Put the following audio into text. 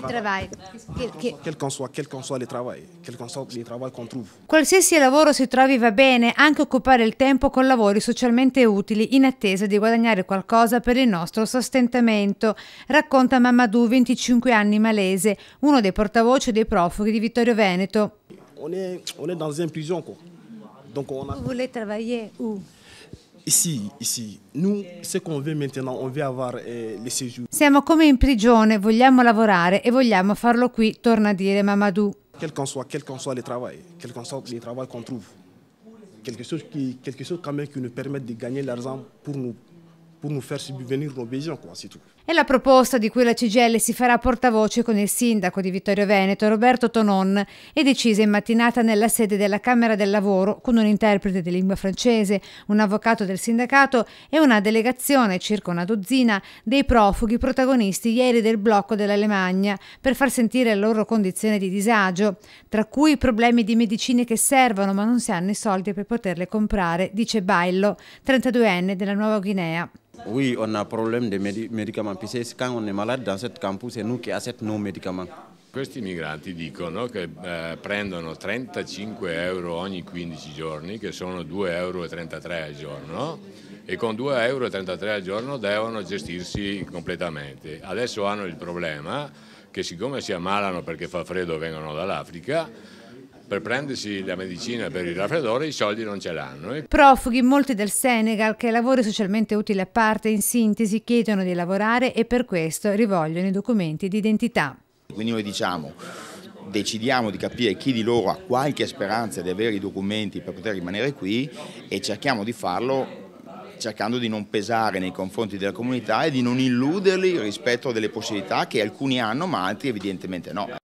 Travail. Quel qu'en soit, quel qu'en soit le travail, quel qu'en soit le travail qu'on trouve. Qualsiasi lavoro si trovi va bene, anche occupare il tempo con lavori socialmente utili in attesa di guadagnare qualcosa per il nostro sostentamento, racconta Mamadou, 25 anni malese, uno dei portavoce dei profughi di Vittorio Veneto. On est, on est dans une prison, quoi. Donc on a Vous voulez travailler où ici, ici, nous, ce qu'on veut maintenant, on veut avoir euh, le séjour. Siamo come in prigione, vogliamo lavorare e vogliamo farlo qui, torna a dire Mamadou. Quel qu'en soit, quel qu'en soit le travail, quel qu'en soit le travail qu'on trouve. Quelque chose, qui, quelque chose quand même qui nous permette de gagner l'argent pour nous, pour nous faire subvenir nos besoins, quoi. È la proposta di cui la CGL si farà portavoce con il sindaco di Vittorio Veneto, Roberto Tonon, e decisa in mattinata nella sede della Camera del Lavoro con un interprete di lingua francese, un avvocato del sindacato e una delegazione, circa una dozzina, dei profughi protagonisti ieri del blocco dell'Alemagna per far sentire la loro condizione di disagio, tra cui problemi di medicine che servono ma non si hanno i soldi per poterle comprare, dice Baillo, 32enne della Nuova Guinea. Oui, on a problème de médi- médicaments. Puis quand on est malade dans cette campus, c'est nous qui achetons nos médicaments. Questi migranti dicono che eh, prendono 35 euro ogni 15 giorni, che sono 2,33 euro al giorno, e con 2,33 euro al giorno devono gestirsi completamente. Adesso hanno il problema che siccome si ammalano perché fa freddo vengono dall'Africa, per prendersi la medicina per il raffreddore i soldi non ce l'hanno. Profughi, molti del Senegal, che lavori socialmente utili a parte, in sintesi, chiedono di lavorare e per questo rivogliono i documenti di identità. Quindi noi diciamo, decidiamo di capire chi di loro ha qualche speranza di avere i documenti per poter rimanere qui e cerchiamo di farlo cercando di non pesare nei confronti della comunità e di non illuderli rispetto a delle possibilità che alcuni hanno ma altri evidentemente no.